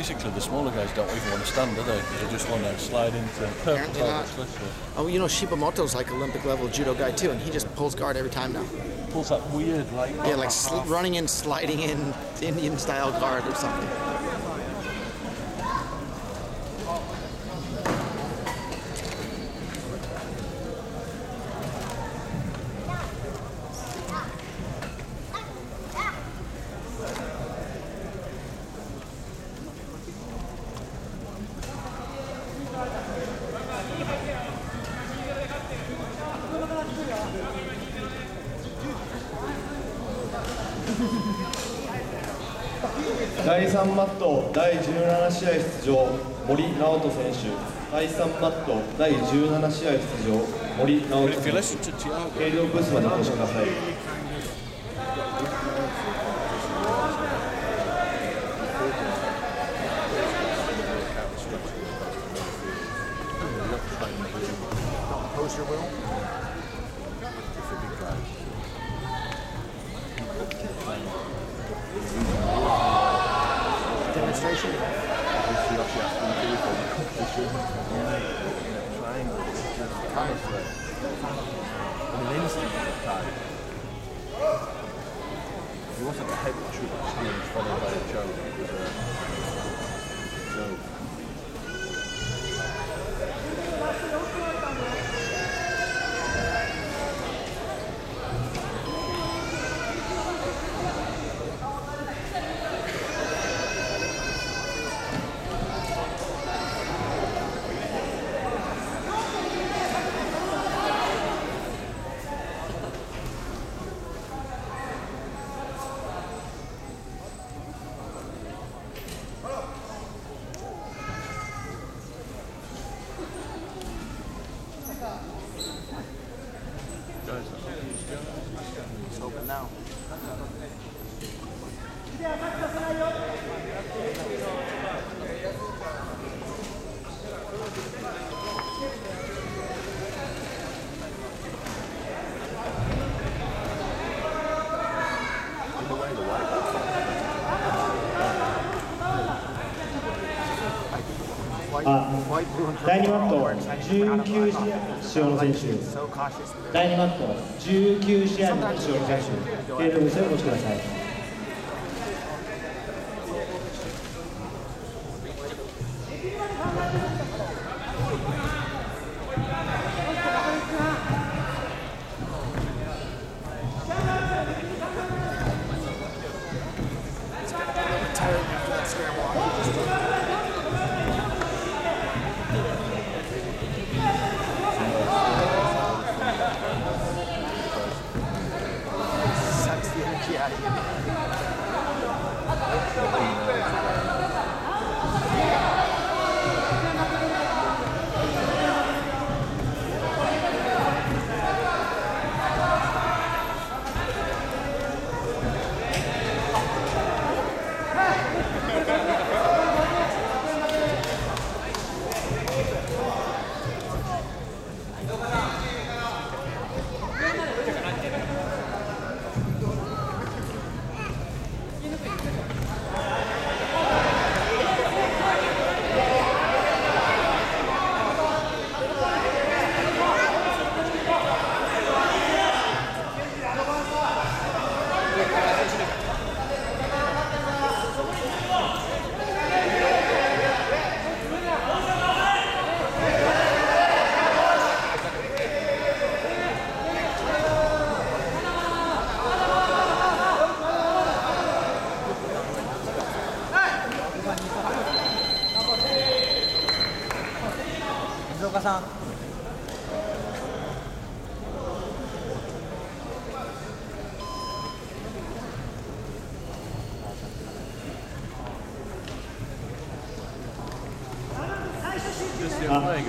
basically the smaller guys don't even want to stand, do they? They just want to slide into Apparently not. Oh, you know, Shibamoto's like Olympic level judo guy too, and he just pulls guard every time now. Pulls that weird, like Yeah, like sl- running in, sliding in, Indian style guard or something. 第3マット第17試合出場森直人選手。第3マット第17試合出場森直人選手。計量ブースまでお越しください station. The competition in a triangle. In an instant of time. He wasn't a head trip, exchange followed by a joke. It was a joke. あ第2マット19試合出場の選手.第2マット19試合の出場の選手計量ブースへお越しください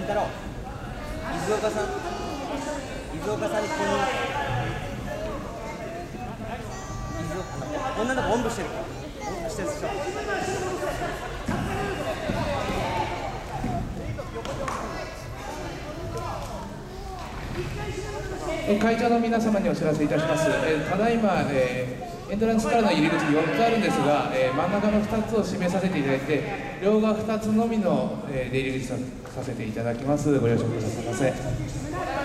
So, Rumana Sato. 岡さん水岡さんにここに水岡女の子おんぶしてるおんぶしてるでしょ会長の皆様にお知らせいたします。えただいま、えーエントランスからの入り口4つあるんですが、えー真ん中の2つを締めさせていただいて、両側2つのみの、えー出入り口をさせていただきます。ご了承くださいませ。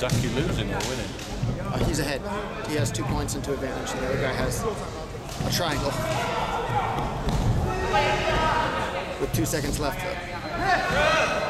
Is Aki losing or winning? Uh, he's ahead. He has two points and two advantage. The other guy has a triangle. With two seconds left. though.